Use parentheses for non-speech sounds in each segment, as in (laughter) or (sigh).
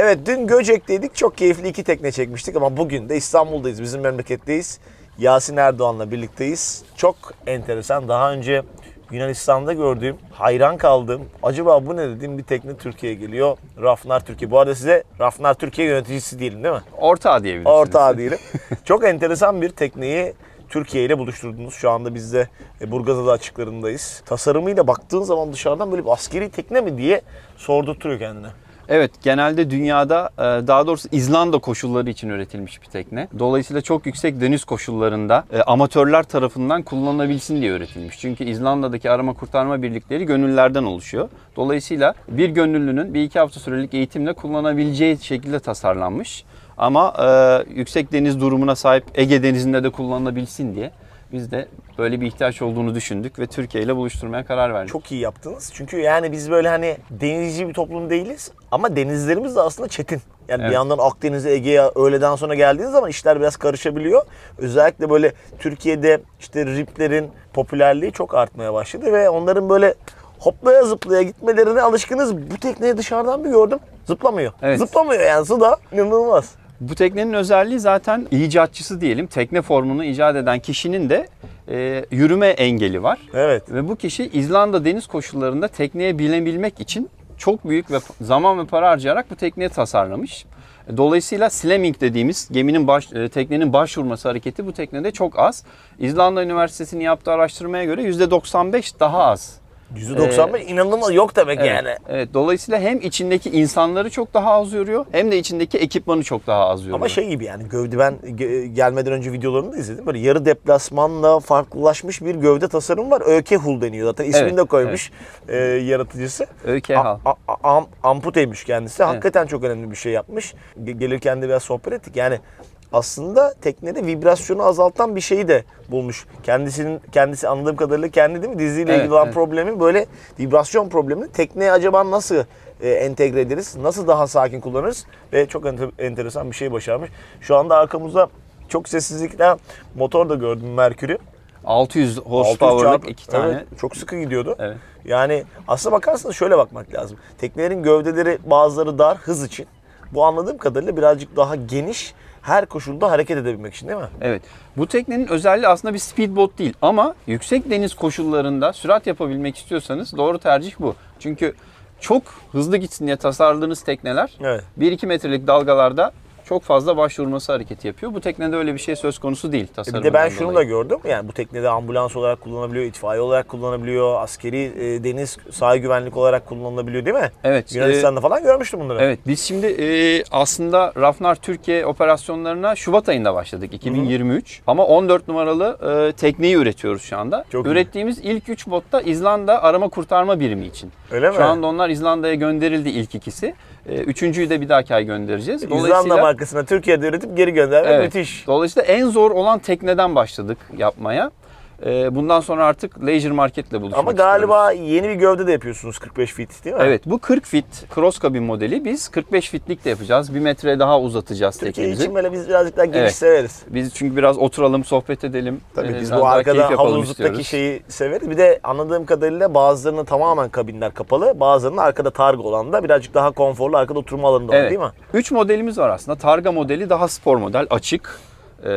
Evet dün Göcek'teydik. Çok keyifli iki tekne çekmiştik ama bugün de İstanbul'dayız. Bizim memleketteyiz. Yasin Erdoğan'la birlikteyiz. Çok enteresan. Daha önce Yunanistan'da gördüğüm, hayran kaldığım, acaba bu ne dediğim bir tekne Türkiye'ye geliyor. Rafnar Türkiye. Bu arada size Rafnar Türkiye yöneticisi değilim değil mi? Ortağı diyebilirsiniz. Ortağı diyelim. (laughs) Çok enteresan bir tekneyi Türkiye ile buluşturdunuz. Şu anda biz de e, Burgazada açıklarındayız. Tasarımıyla baktığın zaman dışarıdan böyle bir askeri tekne mi diye sordurtuyor kendine. Evet genelde dünyada e, daha doğrusu İzlanda koşulları için üretilmiş bir tekne. Dolayısıyla çok yüksek deniz koşullarında e, amatörler tarafından kullanılabilsin diye üretilmiş. Çünkü İzlanda'daki arama kurtarma birlikleri gönüllülerden oluşuyor. Dolayısıyla bir gönüllünün bir iki hafta sürelik eğitimle kullanabileceği şekilde tasarlanmış. Ama e, yüksek deniz durumuna sahip Ege Denizi'nde de kullanılabilsin diye biz de böyle bir ihtiyaç olduğunu düşündük ve Türkiye ile buluşturmaya karar verdik. Çok iyi yaptınız. Çünkü yani biz böyle hani denizci bir toplum değiliz ama denizlerimiz de aslında çetin. Yani Evet. bir yandan Akdeniz'e, Ege'ye öğleden sonra geldiğiniz zaman işler biraz karışabiliyor. Özellikle böyle Türkiye'de işte riplerin popülerliği çok artmaya başladı ve onların böyle hoplaya zıplaya gitmelerine alışkınız. Bu tekneyi dışarıdan bir gördüm. Zıplamıyor. Evet. Zıplamıyor yani suda. inanılmaz. Bu teknenin özelliği zaten icatçısı diyelim. Tekne formunu icat eden kişinin de e, yürüme engeli var. Evet. Ve bu kişi İzlanda deniz koşullarında tekneye binebilmek için çok büyük ve zaman ve para harcayarak bu tekneyi tasarlamış. Dolayısıyla slamming dediğimiz geminin baş, e, teknenin baş vurması hareketi bu teknede çok az. İzlanda Üniversitesi'nin yaptığı araştırmaya göre %95 daha az. %95 inanılmaz yok demek Ee, Evet, yani. evet. Dolayısıyla hem içindeki insanları çok daha az yoruyor hem de içindeki ekipmanı çok daha az yoruyor. Ama şey gibi yani gövde ben ge- gelmeden önce videolarını da izledim. Böyle yarı deplasmanla farklılaşmış bir gövde tasarım var. Ökehul deniyor zaten. İsmini Evet, de koymuş e, yaratıcısı. Öykehal. A- a- am- amputeymiş kendisi. Hakikaten çok önemli bir şey yapmış. Ge- Gelirken de biraz sohbet ettik. Yani aslında teknede vibrasyonu azaltan bir şeyi de bulmuş. Kendisinin kendisi anladığım kadarıyla kendi değil mi diziyle Evet, ilgili olan evet. problemi böyle vibrasyon problemini tekneye acaba nasıl e, entegre ederiz? Nasıl daha sakin kullanırız? Ve çok ente- enteresan bir şey başarmış. Şu anda arkamızda çok sessizlikle motor da gördüm Mercury. 600 600 horsepower'lık iki tane. Evet, çok sıkı gidiyordu. Evet. Yani aslına bakarsanız şöyle bakmak lazım. Teknelerin gövdeleri bazıları dar hız için. Bu anladığım kadarıyla birazcık daha geniş her koşulda hareket edebilmek için değil mi? Evet. Bu teknenin özelliği aslında bir speedboat değil ama yüksek deniz koşullarında sürat yapabilmek istiyorsanız doğru tercih bu. Çünkü çok hızlı gitsin diye tasarladığınız tekneler Evet. 1-2 metrelik dalgalarda çok fazla başvurması hareketi yapıyor. Bu teknede öyle bir şey söz konusu değil E Bir de ben şunu da gördüm. Yani bu teknede ambulans olarak kullanılabiliyor, itfaiye olarak kullanılabiliyor, askeri e, deniz sahil güvenlik olarak kullanılabiliyor değil mi? Evet. e, Yunanistan'da falan görmüştüm bunları. Evet biz şimdi e, aslında Rafnar Türkiye operasyonlarına Şubat ayında başladık 2023. Ama 14 numaralı e, tekneyi üretiyoruz şu anda. Çok iyi. Ürettiğimiz ilk 3 botta İzlanda arama kurtarma birimi için. Öyle mi? Şu anda onlar İzlanda'ya gönderildi ilk ikisi. E, üçüncüyü de bir dahaki ay göndereceğiz. İzlanda markasına Türkiye'de üretip geri göndermek Evet. müthiş. Dolayısıyla en zor olan tekneden başladık yapmaya. E, bundan sonra artık Leisure Market'le buluşmak Ama istiyoruz. galiba yeni bir gövde de yapıyorsunuz 45 feet değil mi? Evet bu 40 fit cross cabin modeli biz 45 fitlik de yapacağız. Bir metre daha uzatacağız Türkiye teknemizi. için böyle biz birazcık daha geniş Evet. severiz. Biz çünkü biraz oturalım, sohbet edelim. Tabii Ee, biz bu arkada istiyoruz. şeyi severiz. Bir de anladığım kadarıyla bazılarının tamamen kabinler kapalı. Bazılarının arkada targa olan da birazcık daha konforlu arkada oturma alanı da var Evet. değil mi? 3 modelimiz var aslında. Targa modeli daha spor model, açık e,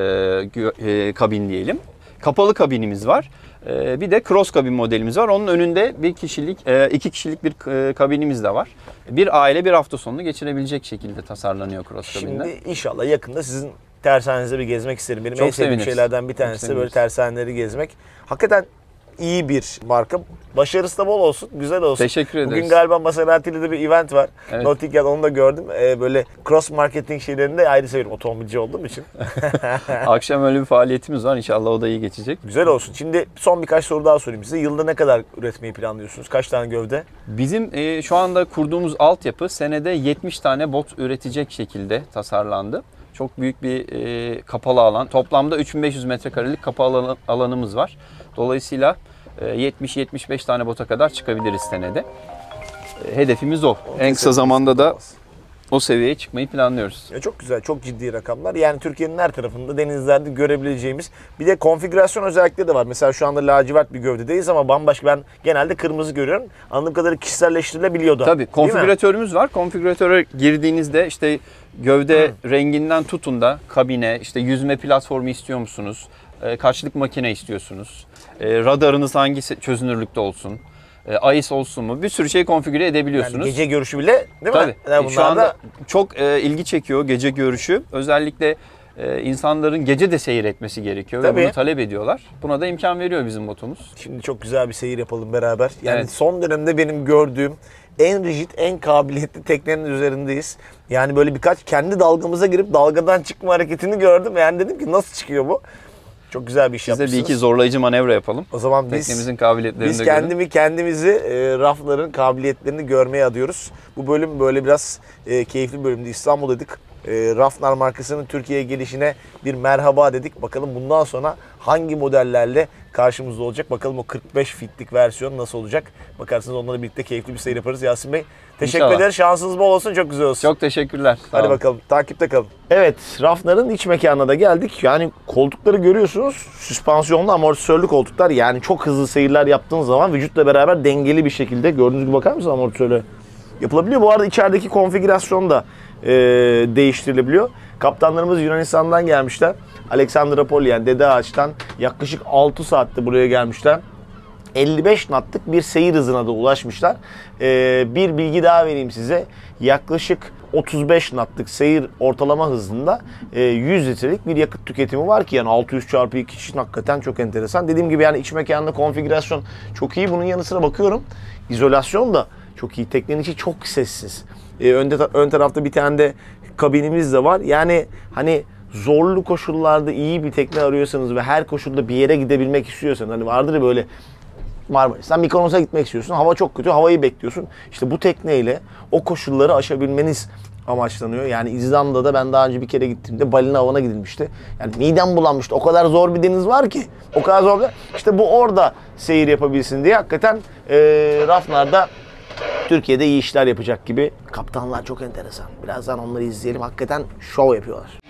e, kabin diyelim. Kapalı kabinimiz var. E, bir de cross kabin modelimiz var. Onun önünde bir kişilik, e, iki kişilik bir e, kabinimiz de var. Bir aile bir hafta sonunu geçirebilecek şekilde tasarlanıyor cross kabinde. Şimdi inşallah yakında sizin tersanenizde bir gezmek isterim. Benim Çok en sevdiğim seviniriz. şeylerden bir tanesi böyle tersaneleri gezmek. Hakikaten iyi bir marka. Başarısı da bol olsun, güzel olsun. Teşekkür ederiz. Bugün galiba Maserati'de de bir event var. Evet. Nautica'da onu da gördüm. Ee, böyle cross marketing şeylerini de ayrı seviyorum otomobilci olduğum için. (laughs) Akşam öyle bir faaliyetimiz var. İnşallah o da iyi geçecek. Güzel olsun. Şimdi son birkaç soru daha sorayım size. Yılda ne kadar üretmeyi planlıyorsunuz? Kaç tane gövde? Bizim e, şu anda kurduğumuz altyapı senede 70 tane bot üretecek şekilde tasarlandı. Çok büyük bir e, kapalı alan. Toplamda 3500 metrekarelik kapalı alan- alanımız var. Dolayısıyla 70-75 tane bota kadar çıkabiliriz senede. E, hedefimiz o. En kısa zamanda da o seviyeye çıkmayı planlıyoruz. Ya çok güzel, çok ciddi rakamlar. Yani Türkiye'nin her tarafında denizlerde görebileceğimiz bir de konfigürasyon özellikleri de var. Mesela şu anda lacivert bir gövdedeyiz ama bambaşka ben genelde kırmızı görüyorum. Anladığım kadarıyla kişiselleştirilebiliyor da. Tabii konfigüratörümüz var. Konfigüratöre girdiğinizde işte gövde renginden tutun da kabine, işte yüzme platformu istiyor musunuz? E, kaçlık makine istiyorsunuz? E, radarınız hangi çözünürlükte olsun? E, AIS olsun mu? Bir sürü şey konfigüre Yani edebiliyorsunuz. gece görüşü bile değil Tabii. mi? Yani Şu bunlar anda da çok e, ilgi çekiyor gece görüşü. Özellikle e, insanların gece de seyir etmesi gerekiyor Tabii. ve bunu talep ediyorlar. Buna da imkan veriyor bizim botumuz. Şimdi çok güzel bir seyir yapalım beraber. Yani Evet. son dönemde benim gördüğüm en rigid, en kabiliyetli teknenin üzerindeyiz. Yani böyle birkaç kendi dalgamıza girip dalgadan çıkma hareketini gördüm. Yani dedim ki nasıl çıkıyor bu? Çok güzel bir iş Size bir yapmışsınız. iki zorlayıcı manevra yapalım. O zaman biz Teknemizin kabiliyetlerini biz de görün. kendimi kendimizi e, rafların kabiliyetlerini görmeye adıyoruz. Bu bölüm böyle biraz e, keyifli bir bölümdü. İstanbul'daydık. E, Rafnar markasının Türkiye'ye gelişine bir merhaba dedik. Bakalım bundan sonra hangi modellerle karşımızda olacak? Bakalım o 45 fitlik versiyon nasıl olacak? Bakarsınız onlarla birlikte keyifli bir seyir yaparız Yasin Bey. Teşekkür İnşallah. ederiz. Şansınız bol olsun. Çok güzel olsun. Çok teşekkürler. Sağ Hadi olun. bakalım takipte kalın. Evet Rafnar'ın iç mekanına da geldik. Yani koltukları görüyorsunuz. Süspansiyonlu amortisörlü koltuklar. Yani çok hızlı seyirler yaptığınız zaman vücutla beraber dengeli bir şekilde gördüğünüz gibi bakar mısınız amortisörle? Yapılabiliyor. Bu arada içerideki konfigürasyon da e, değiştirilebiliyor. Kaptanlarımız Yunanistan'dan gelmişler. Alexander Apolyan Dede Ağaç'tan yaklaşık 6 saatte buraya gelmişler. 55 knotlık bir seyir hızına da ulaşmışlar. Ee, bir bilgi daha vereyim size. Yaklaşık 35 knotlık seyir ortalama hızında e, 100 litrelik bir yakıt tüketimi var ki yani 600 çarpı 2 için hakikaten çok enteresan. Dediğim gibi yani iç mekanında konfigürasyon çok iyi. Bunun yanı sıra bakıyorum izolasyon da çok iyi. Teknenin içi çok sessiz. Ee, önde ön tarafta bir tane de kabinimiz de var. Yani hani zorlu koşullarda iyi bir tekne arıyorsanız ve her koşulda bir yere gidebilmek istiyorsanız hani vardır ya böyle Marmaris'ten Mykonos'a gitmek istiyorsun. Hava çok kötü. Havayı bekliyorsun. İşte bu tekneyle o koşulları aşabilmeniz amaçlanıyor. Yani İzlanda'da ben daha önce bir kere gittiğimde balina avına gidilmişti. Yani midem bulanmıştı. O kadar zor bir deniz var ki. O kadar zor bir... İşte bu orada seyir yapabilsin diye hakikaten e, Rafnar'da Türkiye'de iyi işler yapacak gibi. Kaptanlar çok enteresan. Birazdan onları izleyelim. Hakikaten şov yapıyorlar.